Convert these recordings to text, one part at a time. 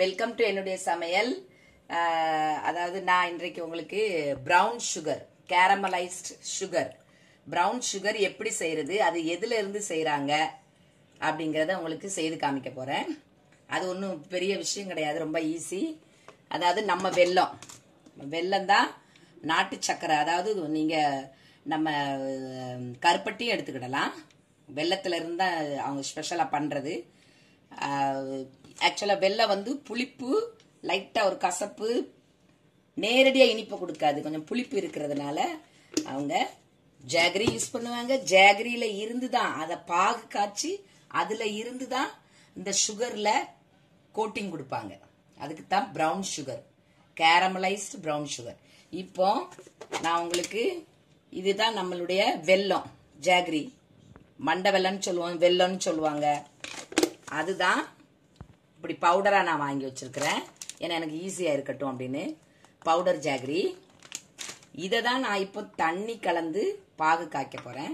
Welcome to என்னுடைய சமையல். அதாவது நான் இன்றைக்கு உங்களுக்கு brown sugar caramelised sugar brown sugar எப்படி செய்கிறது அது எதுல இருந்து செய்கிறாங்க அப்படிங்கிறத உங்களுக்கு செய்து காமிக்க போகிறேன் அது ஒன்றும் பெரிய விஷயம் கிடையாது ரொம்ப ஈஸி அதாவது நம்ம வெல்லம். வெல்லம் தான் நாட்டு சக்கரை. அதாவது நீங்கள் நம்ம கருப்பட்டியும் எடுத்துக்கிடலாம். வெள்ளத்துல தான் அவங்க ஸ்பெஷலாக பண்ணுறது ஆக்சுவலாக வெள்ளம் வந்து புளிப்பு லைட்டாக ஒரு கசப்பு நேரடியாக இனிப்பு கொடுக்காது. கொஞ்சம் புளிப்பு இருக்கிறதுனால அவங்க ஜாகரி யூஸ் பண்ணுவாங்க. ஜாகரியில் இருந்து தான் அதை பாகு காய்ச்சி அதில் இருந்து தான் இந்த சுகரில் கோட்டிங் கொடுப்பாங்க. அதுக்கு தான் brown sugar caramelised brown sugar இப்போ நான் உங்களுக்கு இதுதான் நம்மளுடைய வெல்லம் ஜாகரி மண்டை வெல்லம்னு சொல்லுவோம் வெள்ளம்னு சொல்லுவாங்க. அதுதான் இப்படி பவுடராக நான் வாங்கி வச்சிருக்கிறேன். ஏன்னா எனக்கு ஈஸியாக இருக்கட்டும் அப்படின்னு. பவுடர் ஜாகரி இதை தான் நான் இப்போ தண்ணி கலந்து பாகு காய்க்க போகிறேன்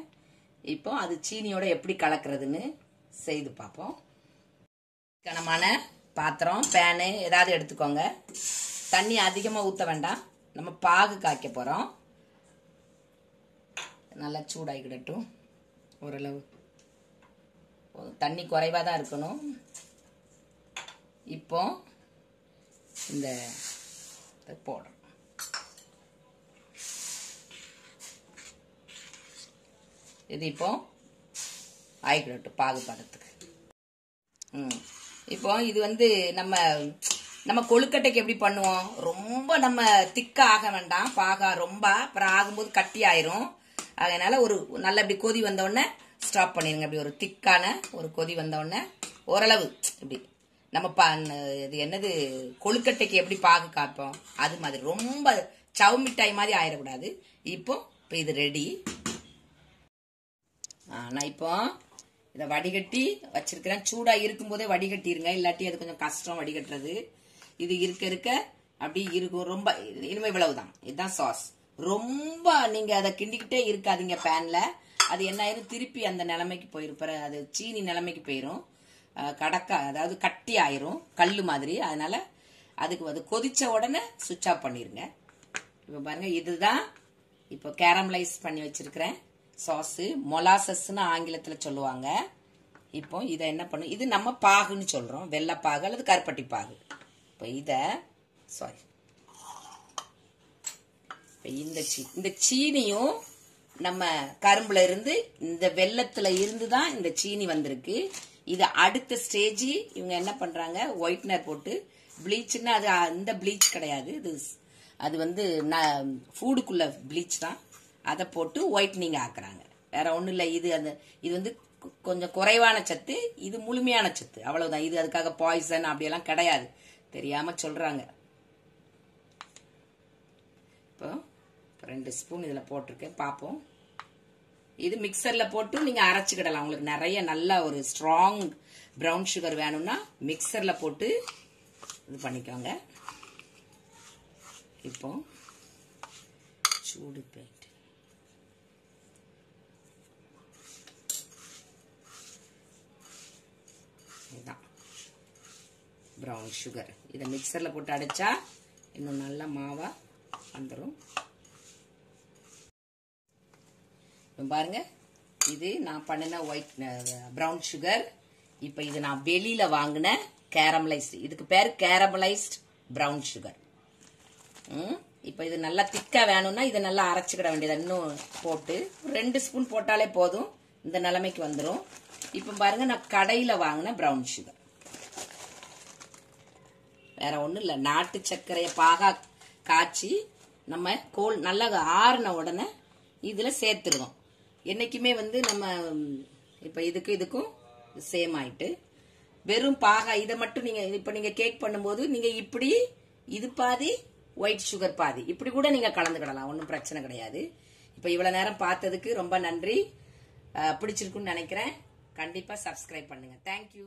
இப்போ அது சீனியோட எப்படி கலக்கிறதுன்னு செய்து பார்ப்போம். கனமான பாத்திரம் பேனு ஏதாவது எடுத்துக்கோங்க. தண்ணி அதிகமாக ஊற்ற வேண்டாம். நம்ம பாகு காய்க்க போகிறோம் நல்லா சூடாகிக்கிடட்டும் ஓரளவு. தண்ணி குறைவாக தான் இருக்கணும். இப்போ இந்த இதை போடுறோம் இது இப்போ ஆயிக்கிடட்டும் பாகு பதத்துக்கு ம். இப்போ இது வந்து நம்ம நம்ம கொழுக்கட்டைக்கு எப்படி பண்ணுவோம்? ரொம்ப நம்ம திக்க ஆக வேண்டாம். பாகா ரொம்ப அப்புறம் ஆகும்போது கட்டி ஆயிரும். அதனால ஒரு நல்ல இப்படி கொதி வந்த உடனே ஸ்டாப் பண்ணிருங்க. இப்படி ஒரு திக்கான ஒரு கொதி வந்த உடனே ஓரளவு இப்படி நம்ம பா இது என்னது கொழுக்கட்டைக்கு எப்படி பாகு காப்போம் அது மாதிரி ரொம்ப சவு மிட்டாய் மாதிரி ஆயிடக்கூடாது இப்போ இப்போ இது ரெடி நான் இப்போ இதை வடிகட்டி வச்சிருக்கிறேன். சூடாக இருக்கும்போதே வடிகட்டிருங்க. இல்லாட்டி அது கொஞ்சம் கஷ்டம் வடிகட்டுறது. இது இருக்க இருக்க அப்படி இருக்கும். ரொம்ப இனிமே இவ்வளவுதான். இதுதான் சாஸ் ரொம்ப நீங்க அதை கிண்டிக்கிட்டே இருக்காதீங்க பேன்ல அது என்ன ஆயிரும்? திருப்பி அந்த நிலைமைக்கு போயிருப்பாரு அது சீனி நிலைமைக்கு போயிரும். கடக்க அதாவது கட்டி ஆயிரும் கல் மாதிரி. அதனால அதுக்கு அது கொதிச்ச உடனே சுவிட்ச் ஆஃப் பண்ணிருங்க. இப்போ பாருங்க இதுதான் இப்போ கேரமலைஸ் பண்ணி வச்சிருக்கிறேன். சாஸு மொலாசஸ்ன்னு ஆங்கிலத்தில் சொல்லுவாங்க. இப்போ இதை என்ன பண்ணும் இது நம்ம பாகுன்னு சொல்றோம். வெள்ளைப்பாகு அல்லது கருப்பட்டி பாகு. இப்போ இதை சாரி இப்போ இந்த சீ இந்த சீனியும் நம்ம கரும்புல இருந்து இந்த வெள்ளத்துல இருந்து தான் இந்த சீனி வந்திருக்கு. இது அடுத்த ஸ்டேஜ் இவங்க என்ன பண்றாங்க? ஒயிட்னர் போட்டு ப்ளீச்சுன்னா அது அந்த ப்ளீச் கிடையாது. இது அது வந்து ஃபுட்டுக்குள்ள ப்ளீச் தான். அதை போட்டு ஒயிட்னிங் ஆக்குறாங்க. வேற ஒன்றும் இல்லை. இது அந்த இது வந்து கொஞ்சம் குறைவான சத்து இது முழுமையான சத்து. அவ்வளவுதான். இது அதுக்காக பாய்சன் அப்படியெல்லாம் கிடையாது. தெரியாம சொல்றாங்க. இப்போ ரெண்டு ஸ்பூன் இதில் போட்டிருக்கேன். பார்ப்போம். இது மிக்சரில் போட்டு நீங்கள் அரைச்சிக்கிடலாம். உங்களுக்கு நிறைய நல்ல ஒரு ஸ்ட்ராங் ப்ரௌன் சுகர் வேணும்னா மிக்சரில் போட்டு இது பண்ணிக்கோங்க. இப்போ சூடு பெயிண்ட் இதுதான் ப்ரௌன் சுகர் இதை மிக்சரில் போட்டு அடித்தா இன்னும் நல்ல மாவாக வந்துடும் இப்போ பாருங்க. இது நான் பண்ணின ஒயிட் ப்ரௌன் சுகர் இப்போ இது நான் வெளியில வாங்கின கேரமலைஸ்டு இதுக்கு பேர் கேரமலைஸ்ட் ப்ரௌன் சுகர் இப்போ இது நல்லா திக்கா வேணும்னா இதை நல்லா அரைச்சிக்கிட வேண்டியது. இன்னும் போட்டு ரெண்டு ஸ்பூன் போட்டாலே போதும். இந்த நிலைமைக்கு வந்துடும் இப்போ பாருங்க நான் கடையில் வாங்கின ப்ரௌன் சுகர் வேற ஒன்றும் இல்லை. நாட்டு சர்க்கரையை பாகா காய்ச்சி நம்ம கோல் நல்லா ஆறுன உடனே இதில் சேர்த்துருவோம் என்றைக்குமே வந்து நம்ம இப்போ இதுக்கு இதுக்கும் சேம் ஆயிட்டு வெறும் பாகா இதை மட்டும் நீங்கள் இப்போ நீங்கள் கேக் பண்ணும்போது நீங்கள் இப்படி இது பாதி ஒயிட் சுகர் பாதி. இப்படி கூட நீங்கள் கலந்துக்கிடலாம் ஒன்றும் பிரச்சனை கிடையாது. இப்போ இவ்வளோ நேரம் பார்த்ததுக்கு ரொம்ப நன்றி. பிடிச்சிருக்குன்னு நினைக்கிறேன். கண்டிப்பாக சப்ஸ்கிரைப் பண்ணுங்கள் தேங்க்யூ